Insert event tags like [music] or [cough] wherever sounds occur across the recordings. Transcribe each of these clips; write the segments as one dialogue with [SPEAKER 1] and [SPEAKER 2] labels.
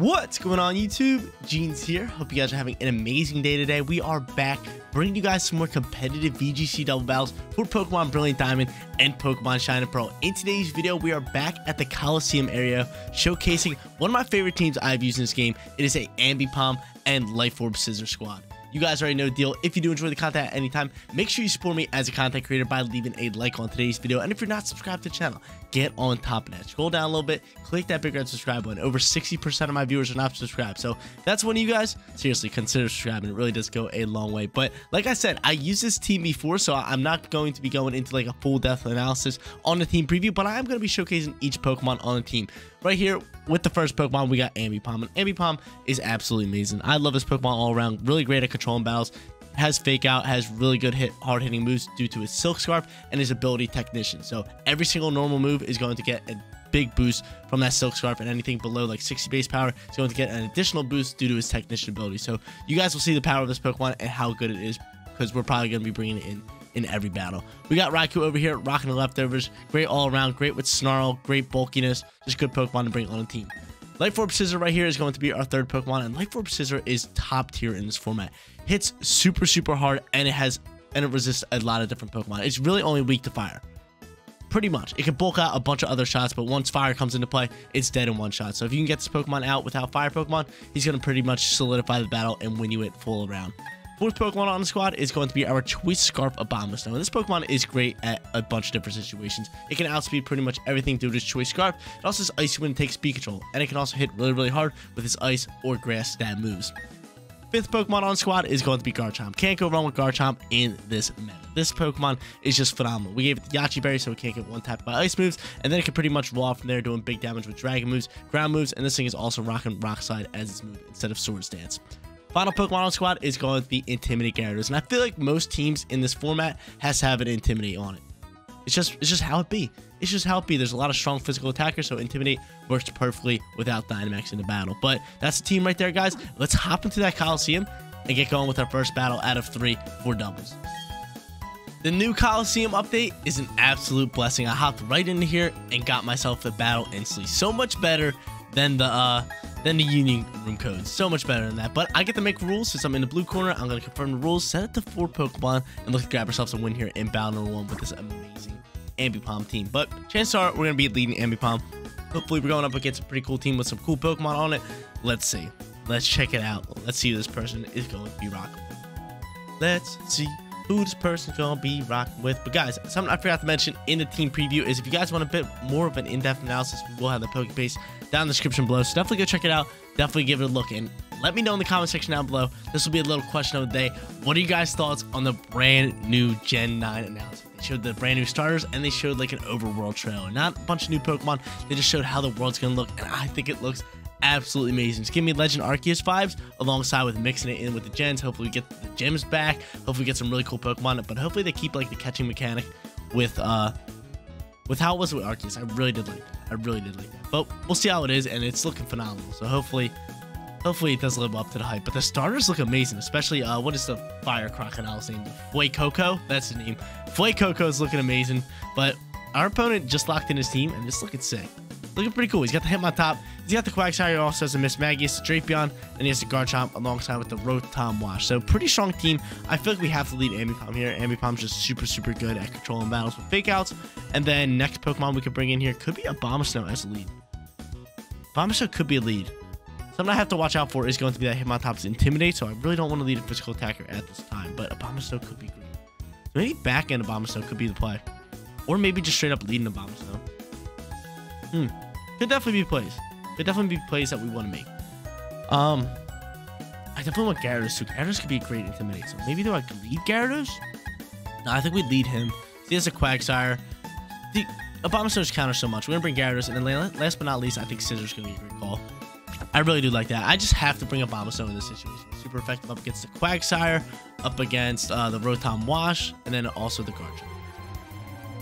[SPEAKER 1] What's going on YouTube? Jeans here. Hope you guys are having an amazing day today. We are back bringing you guys some more competitive VGC double battles for Pokemon Brilliant Diamond and Pokemon Shining Pearl. In today's video, we are back at the Coliseum area showcasing one of my favorite teams I've used in this game. It is a Ambipom and Life Orb Scizor squad. You guys already know the deal. If you do enjoy the content at any time, make sure you support me as a content creator by leaving a like on today's video. And if you're not subscribed to the channel, get on top of that. Scroll down a little bit, click that big red subscribe button. Over 60% of my viewers are not subscribed. So that's one of you guys. Seriously, consider subscribing. It really does go a long way. But like I said, I used this team before, so I'm not going to be going into like a full depth analysis on the team preview, but I am going to be showcasing each Pokemon on the team. Right here with the first Pokemon, we got Ambipom. And Ambipom is absolutely amazing. I love this Pokemon all around. Really great at controlling battles has fake out, has really good hit, hard hitting moves due to his silk scarf and his ability technician. So every single normal move is going to get a big boost from that silk scarf and anything below like 60 base power is going to get an additional boost due to his technician ability. So you guys will see the power of this Pokemon and how good it is because we're probably going to be bringing it in in every battle. We got Raikou over here rocking the leftovers. Great all around, great with snarl, great bulkiness, just good Pokemon to bring on the team. Life Orb Scizor right here is going to be our third Pokemon, and Life Orb Scizor is top tier in this format. Hits super, super hard, and it has and it resists a lot of different Pokemon. It's really only weak to fire. Pretty much. It can bulk out a bunch of other shots, but once fire comes into play, it's dead in one shot. So if you can get this Pokemon out without fire Pokemon, he's going to pretty much solidify the battle and win you it full around. Fourth Pokemon on the squad is going to be our Choice Scarf Abomasnow. This Pokemon is great at a bunch of different situations. It can outspeed pretty much everything due to its Choice Scarf. It also has Icy Wind takes speed control, and it can also hit really, really hard with its Ice or Grass stab moves. Fifth Pokemon on squad is going to be Garchomp. Can't go wrong with Garchomp in this meta. This Pokemon is just phenomenal. We gave it the Yache Berry so it can't get one tapped by ice moves, and then it can pretty much roll from there doing big damage with dragon moves, ground moves, and this thing is also rocking Rock Slide as its move instead of Swords Dance. Final Pokemon on squad is going to be Intimidate Gyarados. And I feel like most teams in this format has to have an Intimidate on it. It's just it's just how it be. It's just how it be. There's a lot of strong physical attackers, so Intimidate works perfectly without Dynamax in the battle. But that's the team right there, guys. Let's hop into that Coliseum and get going with our first battle out of three for doubles. The new Coliseum update is an absolute blessing. I hopped right into here and got myself the battle instantly. So much better than the uh than the union room code. So much better than that. But I get to make rules since I'm in the blue corner. I'm going to confirm the rules, set it to four Pokemon, and to grab ourselves a win here in battle number one with this amazing Ambipom team. But chances are we're going to be leading Ambipom. Hopefully we're going up against a pretty cool team with some cool Pokemon on it. Let's see. Let's check it out. Let's see who this person is going to be rocking. Let's see who this person's gonna be rocking with. But guys, something I forgot to mention in the team preview is if you guys want a bit more of an in-depth analysis, we will have the Pokebase down in the description below. So definitely go check it out. Definitely give it a look and let me know in the comment section down below. This will be a little question of the day. What are you guys' thoughts on the brand new Gen 9 announcement? They showed the brand new starters and they showed like an overworld trailer. Not a bunch of new Pokemon. They just showed how the world's gonna look, and I think it looks absolutely amazing. It's giving me Legend Arceus vibes alongside with mixing it in with the gens. Hopefully we get the gems back. Hopefully we get some really cool Pokemon. But hopefully they keep like the catching mechanic with uh with how it was with Arceus. I really did like that. I really did like that. But we'll see how it is, and it's looking phenomenal. So hopefully hopefully it does live up to the hype. But the starters look amazing, especially uh what is the fire crocodile's name? Fuecoco? That's the name. Fuecoco is looking amazing. But our opponent just locked in his team and just looking sick looking pretty cool. He's got the Hitmontop. He's got the Quagsire. He also has the Mismagius, the Drapion, and he has the Garchomp alongside with the Rotom Wash. So pretty strong team. I feel like we have to lead Ambipom here. Ambipom's just super, super good at controlling battles with fake outs. And then next Pokemon we could bring in here could be a Abomasnow as a lead. Abomasnow could be a lead. Something I have to watch out for is going to be that Hitmontop's Intimidate, so I really don't want to lead a physical attacker at this time, but Abomasnow could be great. Maybe back end Abomasnow could be the play. Or maybe just straight up leading Abomasnow. Hmm. Could definitely be plays. Could definitely be plays that we want to make. Um, I definitely want Gyarados too. Gyarados could be a great intimidator. So maybe do I lead Gyarados? No, I think we lead him. He has a Quagsire. The Abomasnow's counter so much. We're gonna bring Gyarados, and then last but not least, I think Scizor's gonna be a great call. I really do like that. I just have to bring a Abomasnow in this situation. Super effective up against the Quagsire, up against uh, the Rotom Wash, and then also the Garchomp.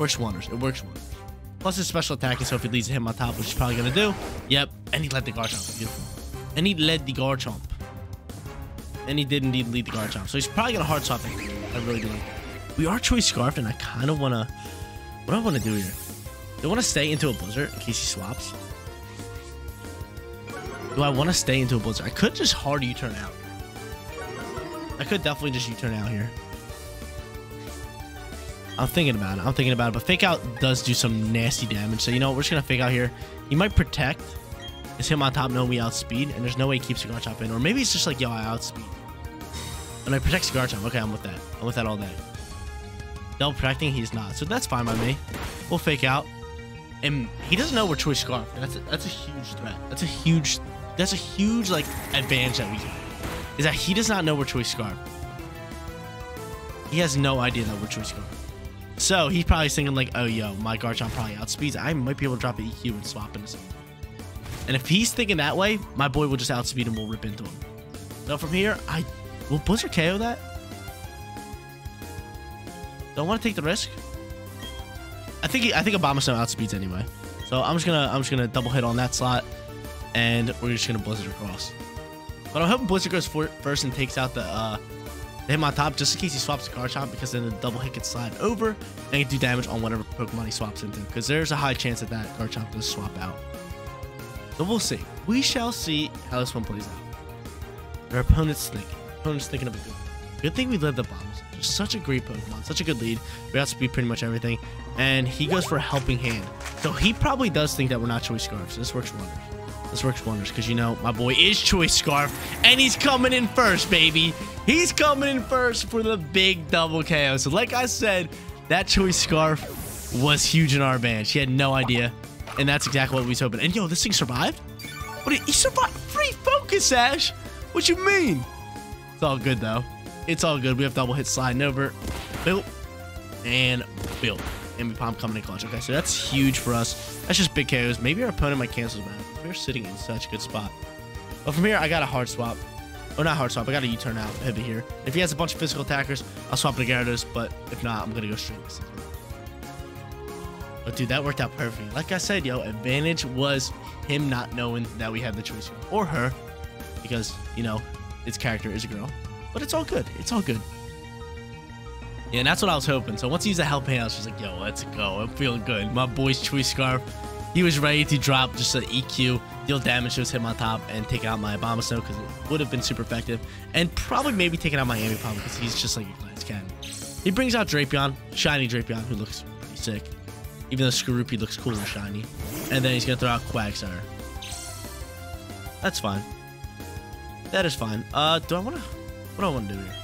[SPEAKER 1] Works wonders. It works wonders. Plus his special attack is so if he leads Hitmontop, which he's probably going to do. Yep. And he led the Garchomp. Beautiful. And he led the Garchomp. And he did indeed lead the Garchomp. So he's probably going to hard swap. I really do like that. We are Choice Scarfed, and I kind of want to... What do I want to do here? Do I want to stay into a Blizzard in case he swaps? Do I want to stay into a blizzard? I could just hard U-turn out. I could definitely just U-turn out here. I'm thinking about it. I'm thinking about it. But fake out does do some nasty damage. So, you know, we're just going to fake out here. He might protect. Is Hitmontop knowing we outspeed. And there's no way he keeps Garchomp in. Or maybe it's just like, yo, I outspeed. And I protect Garchomp. Okay, I'm with that. I'm with that all day. Double protecting, he's not. So that's fine by me. We'll fake out. And he doesn't know we're Choice Scarf. That's a, that's a huge threat. That's a huge, that's a huge, like, advantage that we have. Is that he does not know we're Choice Scarf. He has no idea that we're Choice Scarf. So he's probably thinking like, oh, yo, my Garchomp probably outspeeds. I might be able to drop the EQ and swap into something. And if he's thinking that way, my boy will just outspeed and we'll rip into him. So from here, I will Blizzard KO that. Don't want to take the risk. I think he, I think Abomasnow outspeeds anyway. So I'm just gonna I'm just gonna double hit on that slot, and we're just gonna Blizzard across. But I'm hoping Blizzard goes for, first and takes out the uh, Hitmontop just in case he swaps Garchomp because then the double hit can slide over and can do damage on whatever Pokemon he swaps into because there's a high chance that that Garchomp does swap out. So we'll see. We shall see how this one plays out. Our opponent's thinking. Opponent's thinking of a good Good thing we led the bombs. Just such a great Pokemon. Such a good lead. We outspeed pretty much everything. And he goes for a helping hand. So he probably does think that we're not Choice Scarf. So this works wonders. This works wonders because, you know, my boy is Choice Scarf. And he's coming in first, baby. He's coming in first for the big double KO. So like I said, that Choice Scarf was huge in our band. She had no idea. And that's exactly what we was hoping. And yo, this thing survived? What? He survived? Free Focus Sash. What you mean? It's all good, though. It's all good. We have double hit sliding over. Built. And built. And we Palm coming in clutch. Okay, so that's huge for us. That's just big KOs. Maybe our opponent might cancel that. We're sitting in such a good spot. But from here, I got a hard swap. Oh, not hard swap. I got a U-turn out pivot here. If he has a bunch of physical attackers, I'll swap to Gyarados. But if not, I'm going to go straight But dude, that worked out perfectly. Like I said, yo, advantage was him not knowing that we had the choice. Or her. Because, you know, its character is a girl. But it's all good. It's all good. Yeah, and that's what I was hoping. So once he used the help hand, I was just like, yo, let's go. I'm feeling good. My boy's Choice Scarf. He was ready to drop just an EQ, deal damage to Hitmontop, and take out my Abomasnow because it would have been super effective. And probably maybe taking out my Ambipom because he's just like a glass can. He brings out Drapion, shiny Drapion, who looks pretty sick. Even though Skorupi looks cool and shiny. And then he's going to throw out Quagsire. That's fine. That is fine. Uh, do I want to... What do I want to do here?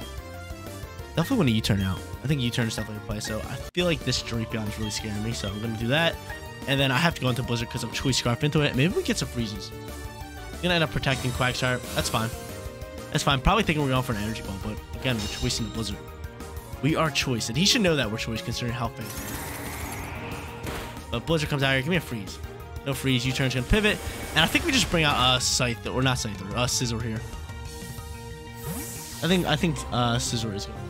[SPEAKER 1] Definitely want to U-turn out. I think U-turn is definitely a play. So I feel like this Drapion is really scaring me. So I'm going to do that. And then I have to go into Blizzard because I'm Choice Scarf into it. Maybe we get some freezes. To end up protecting Quagsire. That's fine. That's fine. Probably thinking we're going for an Energy Ball. But again, we're choicing the Blizzard. We are Choice. And he should know that we're Choice considering how fast. But Blizzard comes out here. Give me a freeze. No freeze. U-turn's to pivot. And I think we just bring out a uh, Scythe. Or not Scythe. Or uh, Scizor here. I think I think uh, Scizor is going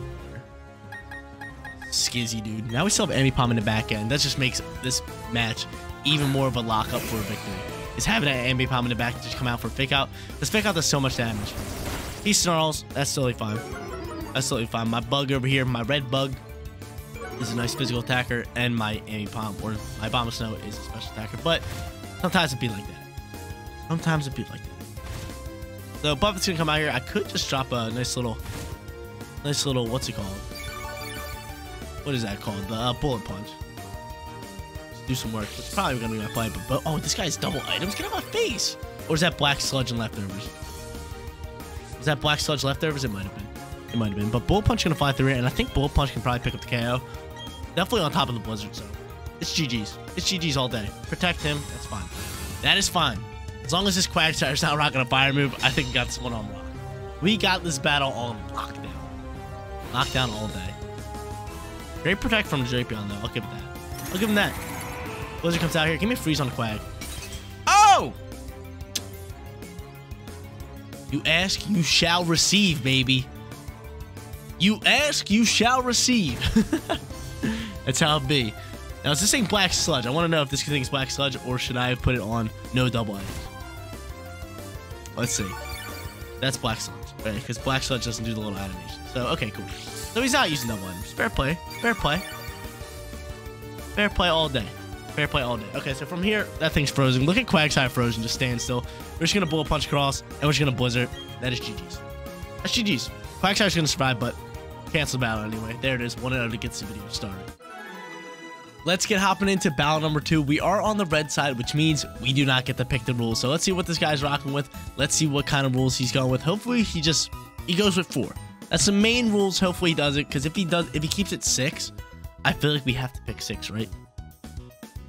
[SPEAKER 1] Skizzy, dude. Now we still have Ambipom in the back end. That just makes this match even more of a lockup for a victory. Is having an Ambipom in the back just come out for fake out. This fake out does so much damage. He snarls. That's totally fine. That's totally fine. My bug over here, my red bug, is a nice physical attacker, and my Ambipom or my Abomasnow is a special attacker. But sometimes it be like that. Sometimes it be like that. So Buffett's gonna come out here. I could just drop a nice little, nice little, what's it called? What is that called? The uh, bullet punch. Let's do some work. It's probably gonna be my play, but, but oh, this guy's double items. Get out my face. Or is that black sludge and leftovers? Is that black sludge leftovers? It might have been. It might have been. But bullet punch gonna fly through it, and I think bullet punch can probably pick up the KO. Definitely on top of the blizzard. So it's GG's. It's GG's all day. Protect him. That's fine. That is fine. As long as this Quagsire's not rocking a fire move, I think we got this one on lock. We got this battle on lockdown. Lockdown all day. Great protect from Drapion, though. I'll give it that. I'll give him that. Blizzard comes out here. Give me a freeze on the Quag. Oh! You ask, you shall receive, baby. You ask, you shall receive. [laughs] That's how it be. Now, is this thing Black Sludge? I want to know if this thing is Black Sludge or should I put it on no double items? Let's see. That's Black Sludge, right? Because Black Sludge doesn't do the little animation. So, okay, cool. So he's not using double items. Fair play. Fair play. Fair play all day. Fair play all day. Okay, so from here, that thing's frozen. Look at Quagsire frozen, just stand still. We're just gonna bullet punch across, and we're just gonna blizzard. That is GG's. That's GG's. Quagsire's gonna survive, but cancel battle anyway. There it is. One out to get the video started. Let's get hopping into battle number two. We are on the red side, which means we do not get to pick the rules. So let's see what this guy's rocking with. Let's see what kind of rules he's going with. Hopefully he just he goes with four. That's the main rules. Hopefully he does it. Because if he does if he keeps it six, I feel like we have to pick six, right?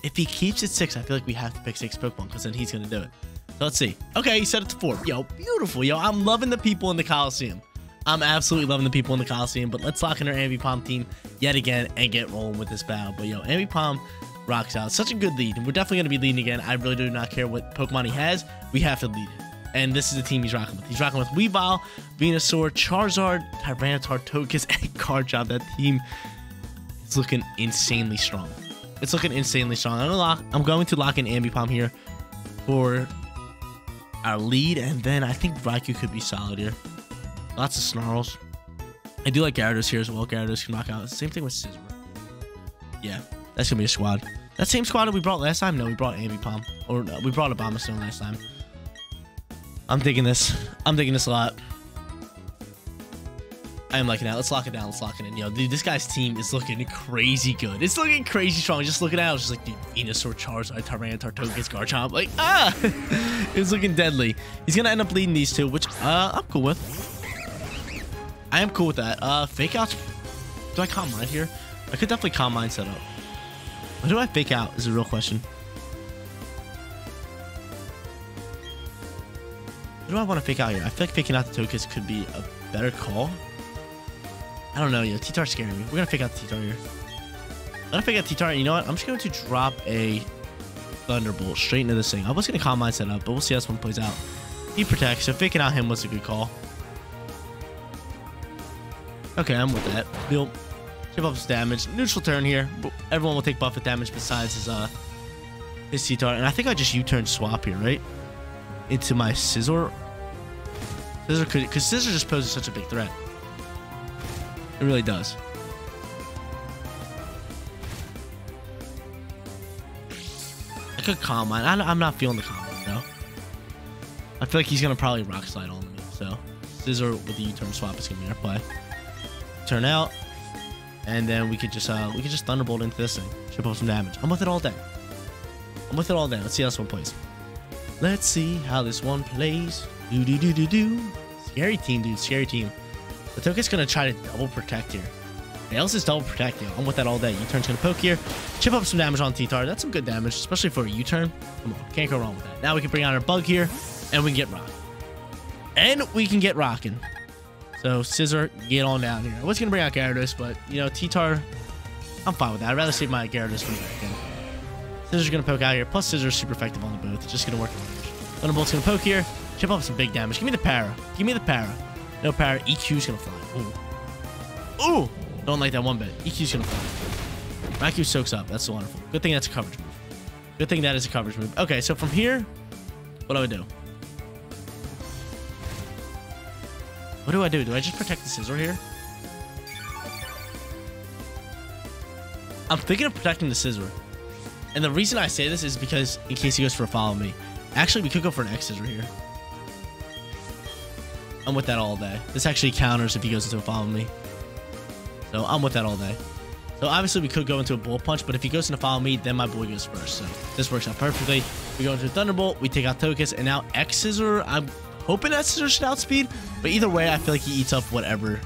[SPEAKER 1] If he keeps it six, I feel like we have to pick six Pokemon because then he's gonna do it. So let's see. Okay, he set it to four. Yo, beautiful. Yo, I'm loving the people in the Coliseum. I'm absolutely loving the people in the Coliseum, but let's lock in our Ambipom team yet again and get rolling with this battle. But yo, Ambipom rocks out. Such a good lead. And we're definitely going to be leading again. I really do not care what Pokemon he has. We have to lead it. And this is the team he's rocking with. He's rocking with Weavile, Venusaur, Charizard, Tyranitar, Togekiss, [laughs] and Garchomp. That team is looking insanely strong. It's looking insanely strong. I'm, lock, I'm going to lock in Ambipom here for our lead. And then I think Raikou could be solid here. Lots of snarls. I do like Gyarados here as well. Gyarados can knock out. Same thing with Scizor. Yeah, that's gonna be a squad. That same squad that we brought last time? No, we brought Ambipom. Or no, we brought Abomasnow last time. I'm thinking this. I'm thinking this a lot. I am liking that. Let's lock it down. Let's lock it in. Yo, dude, this guy's team is looking crazy good. It's looking crazy strong. Just looking at it, I was just like, dude, Venusaur, Charizard, Tyranitar, Togekiss, Garchomp. Like, ah! [laughs] it's looking deadly. He's gonna end up leading these two, which uh, I'm cool with. I am cool with that. Uh, fake outs. Do I calm mind here? I could definitely calm mind set up. What do I fake out is a real question. What do I want to fake out here? I feel like faking out the Togekiss could be a better call. I don't know, yo. T-Tar's scaring me. We're gonna fake out the T-Tar here. I'm gonna fake out T-Tar. You know what? I'm just going to drop a Thunderbolt straight into this thing. I was gonna calm mind set up, but we'll see how this one plays out. He protects, so faking out him was a good call. Okay, I'm with that. He'll chip up his damage. Neutral turn here. Everyone will take buffet damage besides his uh his C-Tar. And I think I just U-turn swap here, right? Into my Scizor. Scissor could because Scizor just poses such a big threat. It really does. I could calm mine. I'm not feeling the calm though. I feel like he's gonna probably rock slide on me. So Scizor with the U-turn swap is gonna be our play turn out, and then we could just uh we could just thunderbolt into this thing, chip off some damage. I'm with it all day. I'm with it all day. Let's see how this one plays. Let's see how this one plays. Do do do do do. Scary team, dude. Scary team. Togekiss gonna try to double protect here. Nails is double protecting. I'm with that all day. U-turn's gonna poke here. Chip up some damage on T-Tar. That's some good damage, especially for a U-turn. Come on, can't go wrong with that. Now we can bring out our bug here, and we can get rocking. And we can get rocking. So Scizor, get on down here. I was gonna bring out Gyarados, but you know, T-Tar, I'm fine with that. I'd rather save my Gyarados for the back end. Scizor's gonna poke out here. Plus Scizor's super effective on the both. Just gonna work. Thunderbolt's gonna poke here. Chip off some big damage. Give me the para. Give me the para. No para. EQ's gonna fly. Ooh. Ooh. Don't like that one bit. EQ's gonna fly. Raikou soaks up. That's wonderful. Good thing that's a coverage move. Good thing that is a coverage move. Okay, so from here, what do I do? What do I do? Do I just protect the Scizor here? I'm thinking of protecting the Scizor. And the reason I say this is because in case he goes for a follow me. Actually, we could go for an X-Scissor here. I'm with that all day. This actually counters if he goes into a follow me. So I'm with that all day. So obviously we could go into a bull Punch, but if he goes into follow me, then my boy goes first. So this works out perfectly. We go into a Thunderbolt, we take out Togekiss, and now X-Scissor, I'm hoping that Scizor should outspeed. But either way, I feel like he eats up whatever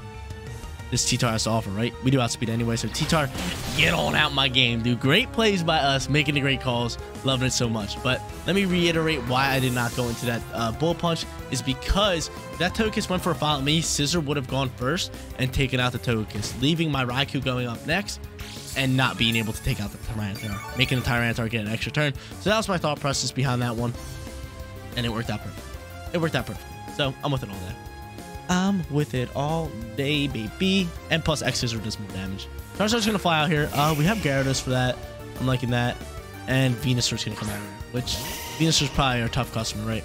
[SPEAKER 1] this T-Tar has to offer, right? We do outspeed anyway, so T-Tar, get on out my game, dude. Great plays by us, making the great calls. Loving it so much. But let me reiterate why I did not go into that uh, Bullet Punch is because that Togekiss went for a follow me, Scizor would have gone first and taken out the Togekiss, leaving my Raikou going up next and not being able to take out the Tyranitar, making the Tyranitar get an extra turn. So that was my thought process behind that one, and it worked out perfect. It worked out perfect. So I'm with it all day. I'm with it all day, baby. And plus X-Scissor does more damage. Charizard's gonna fly out here. Uh, we have Gyarados for that. I'm liking that. And Venusaur's gonna come out here, which Venusaur's probably our tough customer, right?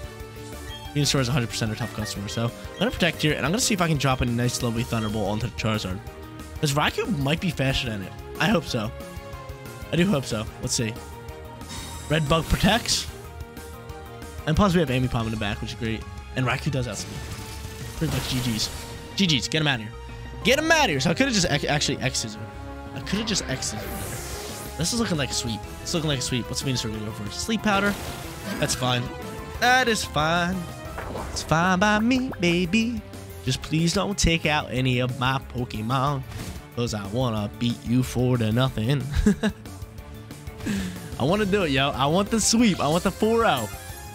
[SPEAKER 1] Venusaur is 100% our tough customer. So I'm gonna protect here, and I'm gonna see if I can drop a nice lovely Thunderbolt onto the Charizard. Because Raikou might be faster than it. I hope so. I do hope so. Let's see. Red Bug protects. And plus we have Ambipom in the back, which is great. And Raikou does outspeed. Pretty much GG's. GG's. Get him out of here. Get him out of here. So I could have just actually X-Scissor. I could have just X-Scissor. This is looking like a sweep. It's looking like a sweep. What's Venusaur going to go for? Sleep powder. That's fine. That is fine. It's fine by me, baby. Just please don't take out any of my Pokemon. Because I want to beat you four to nothing. [laughs] I want to do it, yo. I want the sweep. I want the 4-0.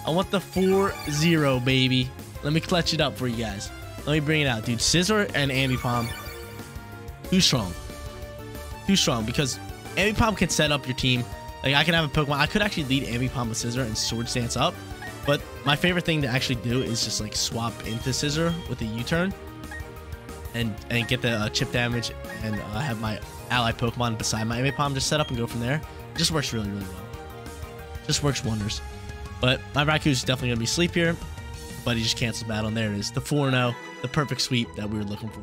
[SPEAKER 1] I want the 4-0, baby. Let me clutch it up for you guys. Let me bring it out, dude. Scizor and Ambipom. Too strong. Too strong because Ambipom can set up your team. Like, I can have a Pokemon. I could actually lead Ambipom with Scizor and Swords Dance up. But my favorite thing to actually do is just, like, swap into Scizor with a U-turn. And, and get the uh, chip damage and uh, have my ally Pokemon beside my Ambipom just set up and go from there. It just works really, really well. Just works wonders. But my Raikou is definitely going to be sleep here. But he just cancels battle. And there it is. The 4-0. The perfect sweep that we were looking for.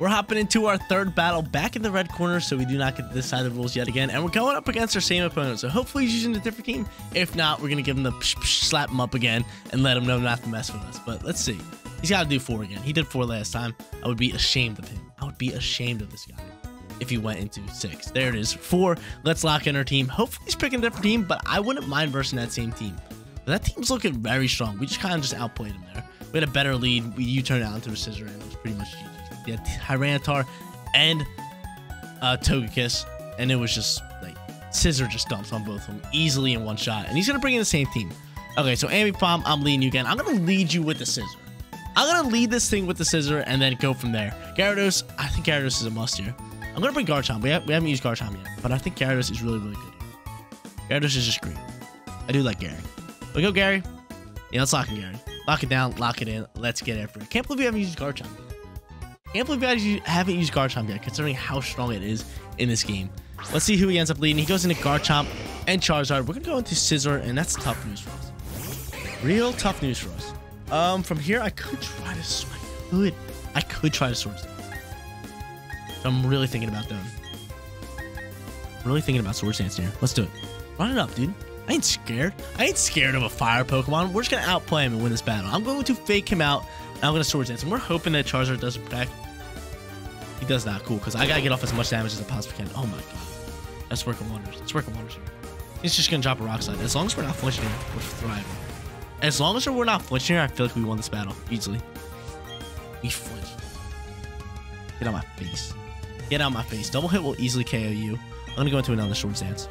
[SPEAKER 1] We're hopping into our third battle back in the red corner so we do not get to decide the rules yet again. And we're going up against our same opponent. So hopefully he's using a different team. If not, we're going to give him the psh, psh, slap him up again and let him know not to mess with us. But let's see. He's got to do four again. He did four last time. I would be ashamed of him. I would be ashamed of this guy if he went into six. There it is. Four. Let's lock in our team. Hopefully he's picking a different team, but I wouldn't mind versing that same team. But that team's looking very strong. We just kind of just outplayed them there. We had a better lead. We U-turned out into a Scizor, and it was pretty much GG. Yeah, Tyranitar and uh, Togekiss, and it was just like Scizor just dumps on both of them easily in one shot. And he's gonna bring in the same team. Okay, so Ambipom, I'm leading you again. I'm gonna lead you with the Scizor. I'm gonna lead this thing with the Scizor and then go from there. Gyarados, I think Gyarados is a must here. I'm gonna bring Garchomp. We, have, we haven't used Garchomp yet, but I think Gyarados is really, really good. Gyarados is just great. I do like Gary. We go, Gary. Yeah, let's lock in Gary. Lock it down, lock it in. Let's get after it. Can't believe we haven't used Garchomp. Can't believe we haven't used Garchomp yet, considering how strong it is in this game. Let's see who he ends up leading. He goes into Garchomp and Charizard. We're gonna go into Scizor, and that's tough news for us. Real tough news for us. Um, from here, I could try to. I could. I could try to Swords. I'm really thinking about them. Really thinking about Swords Dance here. Let's do it. Run it up, dude. I ain't scared. I ain't scared of a fire Pokemon. We're just to outplay him and win this battle. I'm going to fake him out, and I'm to Swords Dance. And we're hoping that Charizard doesn't protect. He does not. Cool, because I got to get off as much damage as I possibly can. Oh, my God. That's working wonders. It's working wonders. He's just to drop a Rock Slide. As long as we're not flinching, we're thriving. As long as we're not flinching I feel like we won this battle easily. We flinch. Get out my face. Get out my face. Double hit will easily KO you. I'm to go into another Swords Dance.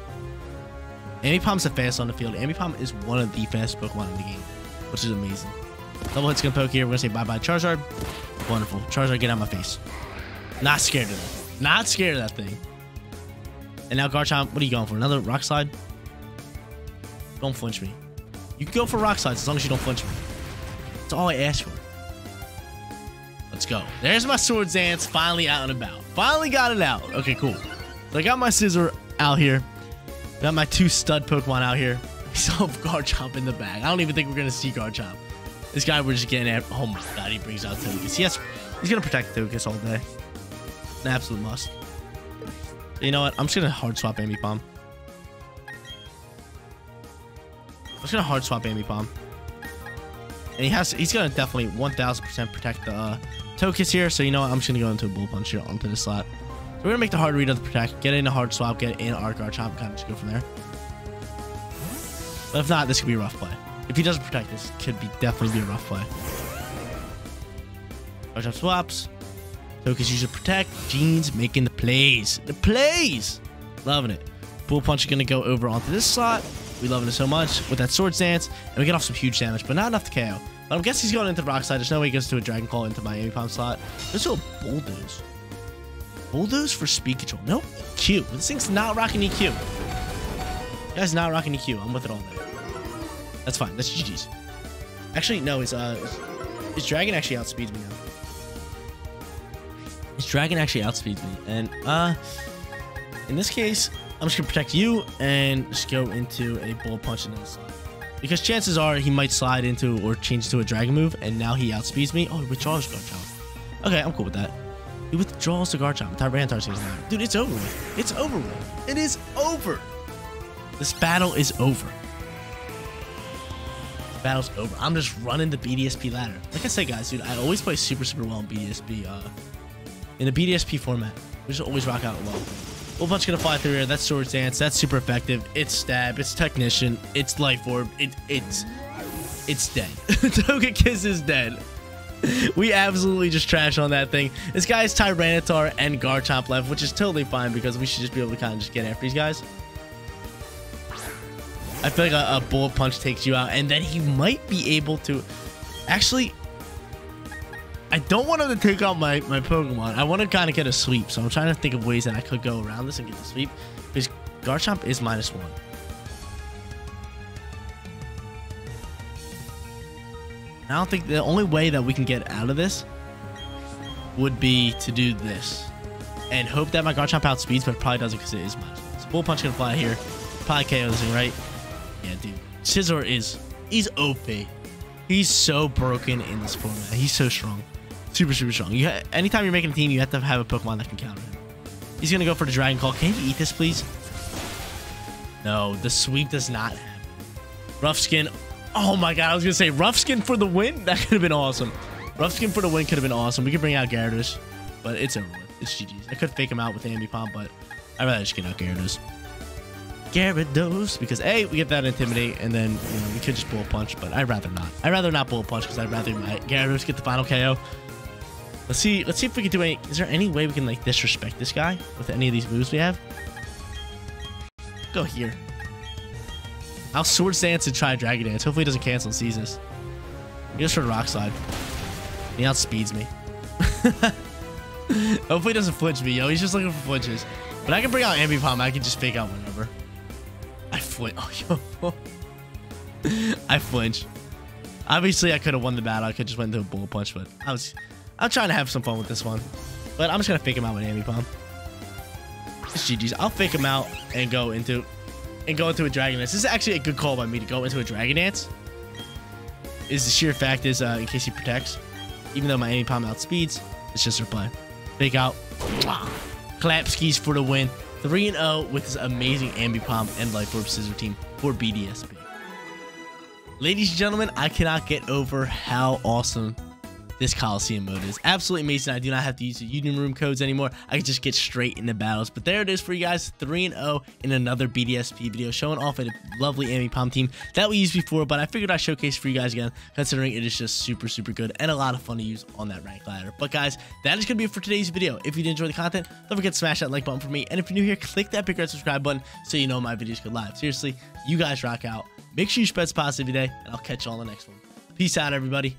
[SPEAKER 1] Ambipom's the fastest on the field. Ambipom is one of the fastest Pokemon in the game, which is amazing. Double hit's gonna poke here. We're gonna say bye-bye Charizard. Wonderful. Charizard, get out my face. Not scared of that. Not scared of that thing. And now Garchomp, what are you going for? Another Rock Slide? Don't flinch me. You can go for Rock Slides as long as you don't flinch me. That's all I ask for. Let's go. There's my Swords Dance finally out and about. Finally got it out. Okay, cool. So I got my Scizor out here. Got my two stud Pokemon out here. We still have Garchomp in the bag. I don't even think we're going to see Garchomp. This guy we're just getting at. Oh my god, he brings out Togekiss. Yes, he's going to protect Togekiss all day. An absolute must. You know what? I'm just going to hard swap Ambipom. I'm just going to hard swap Ambipom. And he has, he's going to definitely 1000% protect the uh, Togekiss here. So you know what? I'm just going to go into a Bull Punch here onto the slot. We're to make the hard read of the protect, get in a hard swap, get in our Garchomp, kind of just go from there. But if not, this could be a rough play. If he doesn't protect, this could be definitely be a rough play. Garchomp swaps. Focus user protect. Jeans making the plays. The plays! Loving it. Bull Punch is to go over onto this slot. We loving it so much with that sword Dance. And we get off some huge damage, but not enough to KO. But I guess he's going into Rock Slide. There's no way he goes to a Dragon Claw into my Ambipom slot. Let's do a Bulldoze. Bulldoze for speed control. No EQ. This thing's not rocking EQ. You guys not rocking EQ. I'm with it all day. That's fine. That's GG's. Actually, no. His uh, his dragon actually outspeeds me now. His dragon actually outspeeds me, and uh, in this case, I'm just gonna protect you and just go into a bull punch into the slide. Because chances are he might slide into or change to a dragon move, and now he outspeeds me. Oh, he withdraws Garchomp. Okay, I'm cool with that. He withdraws the Garchomp. Tyranitar seems now. Dude, it's over with. It's over with. It is over. This battle is over. This battle's over. I'm just running the BDSP ladder. Like I said, guys, dude, I always play super, super well in BDSP. Uh, in the BDSP format, we just always rock out well. Bull Punch gonna fly through here. That's Swords Dance. That's super effective. It's Stab. It's Technician. It's Life Orb. It, it's it's dead. [laughs] Togekiss is dead. [laughs] We absolutely just trash on that thing. This guy is Tyranitar and Garchomp left, which is totally fine because we should just be able to kind of just get after these guys. I feel like a, a Bullet Punch takes you out, and then he might be able to... Actually, I don't want him to take out my, my Pokemon. I want to kind of get a sweep, so I'm trying to think of ways that I could go around this and get the sweep. Because Garchomp is minus one. I don't think the only way that we can get out of this would be to do this. And hope that my Garchomp outspeeds, but probably doesn't because it is one. So Bull Punch gonna fly here. Probably KO this thing, right? Yeah, dude. Scizor is... He's OP. He's so broken in this format. He's so strong. Super, super strong. You anytime you're making a team, you have to have a Pokemon that can counter him. He's gonna go for the Dragon Claw. Can you eat this, please? No, the sweep does not have. Rough Skin. Oh my god, I was gonna say rough skin for the win. That could have been awesome. Rough skin for the win could have been awesome. We could bring out Gyarados, but it's over with. It's GG's. I could fake him out with Ambipom, but I'd rather just get out Gyarados. Gyarados, because A, we get that Intimidate, and then, you know, we could just Bullet Punch, but I'd rather not. I'd rather not Bullet Punch, because I'd rather my Gyarados get the final KO. Let's see, let's see if we can do any, is there any way we can, like, disrespect this guy with any of these moves we have? Go here. I'll Swords Dance and try Dragon Dance. Hopefully he doesn't cancel and sees this. He goes for Rock Slide. He outspeeds me. [laughs] Hopefully he doesn't flinch me, yo. He's just looking for flinches. But I can bring out Ambipom. I can just fake out whatever. I flinch. [laughs] Oh, yo. I flinch. Obviously, I could have won the battle. I could just went into a Bullet Punch, but I was... I'm trying to have some fun with this one. But I'm just going to fake him out with Ambipom. It's GG's. I'll fake him out and go into and go into a Dragon Dance. This is actually a good call by me to go into a Dragon Dance. Is the sheer fact is, uh, in case he protects, even though my Ambipom outspeeds, it's just reply. Fake out. Clap skis for the win. 3-0 with this amazing Ambipom and Life Orb Scizor team for BDSP. Ladies and gentlemen, I cannot get over how awesome this Coliseum mode is. Absolutely amazing. I do not have to use the Union Room codes anymore. I can just get straight into battles. But there it is for you guys, 3-0 in another BDSP video showing off a lovely Ambipom team that we used before. But I figured I'd showcase for you guys again, considering it is just super, super good and a lot of fun to use on that rank ladder. But guys, that is going to be it for today's video. If you did enjoy the content, don't forget to smash that like button for me. And if you're new here, click that big red subscribe button so you know my videos go live. Seriously, you guys rock out. Make sure you spread positivity today, and I'll catch you all on the next one. Peace out, everybody.